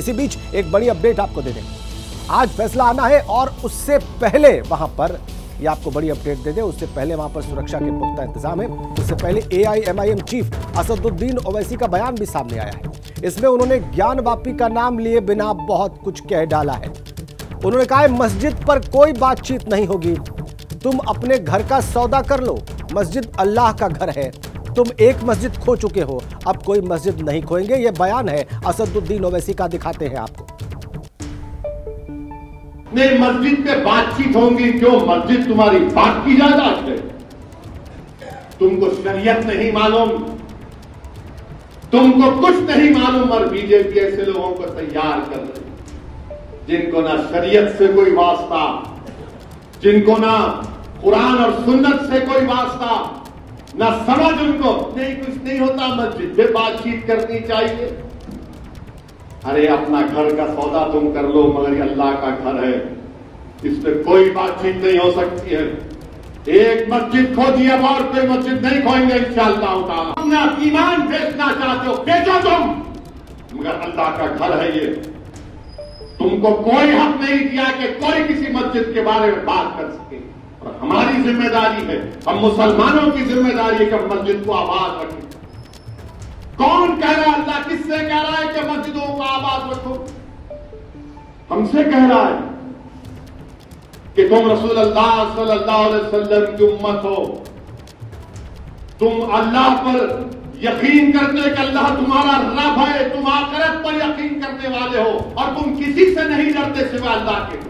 इसी बीच एक बड़ी अपडेट आपको दे दें। आज फैसला आना है और उससे पहले वहाँ पर, ये आपको बड़ी अपडेट दे दे, उससे पहले वहाँ पर सुरक्षा के पुख्ता इंतज़ाम है। उससे पहले एआईएमआईएम चीफ असदुद्दीन ओवैसी का बयान भी सामने आया है। इसमें उन्होंने ज्ञान वापी का नाम लिए बिना बहुत कुछ कह डाला है। उन्होंने कहा है, मस्जिद पर कोई बातचीत नहीं होगी। तुम अपने घर का सौदा कर लो। मस्जिद अल्लाह का घर है। तुम एक मस्जिद खो चुके हो। अब कोई मस्जिद नहीं खोएँगे, ये बयान है। असदुद्दीन ओवैसी का दिखाते हैं आपको। मस्जिद पे बातचीत होंगी, क्यों? मस्जिद तुम्हारी बात की जायदाद है। तुमको शरीयत नहीं मालूम। तुमको कुछ नहीं मालूम, और बीजेपी ऐसे लोगों को तैयार कर रही जिनको ना शरीयत से कोई वास्ता, जिनको ना कुरान और सुन्नत से कोई वास्ता। ना समझ उनको। नहीं, कुछ नहीं होता, मस्जिद पे बातचीत करनी चाहिए। अरे, अपना घर का सौदा तुम कर लो, मगर अल्लाह का घर है। इस पे कोई बातचीत नहीं हो सकती है। एक मस्जिद खो दिया और कोई मस्जिद नहीं खोएँगे ताला। तुमने ईमान बेचना चाहते हो, बेचो तुम। मगर अल्लाह का घर है ये। तुमको कोई हक नहीं दिया कि कोई किसी मस्जिद के बारे में बात कर सके। और हमारी ज़िम्मेदारी है। हम मुसलमानों की ज़िम्मेदारी है कि हम मस्जिद को आबाद रखें। कौन कह रहा है, अल्लाह किससे कह रहा है कि मस्जिदों को आबाद रखो? हमसे कह रहा है कि तुम रसूल अल्लाह सल्लल्लाहु अलैहि वसल्लम की उम्मत हो। तुम अल्लाह पर यकीन करते कि अल्लाह तुम्हारा रब है, तुम आखिरत पर यकीन करने वाले हो और तुम किसी से नहीं डरते सिवा अल्लाह के।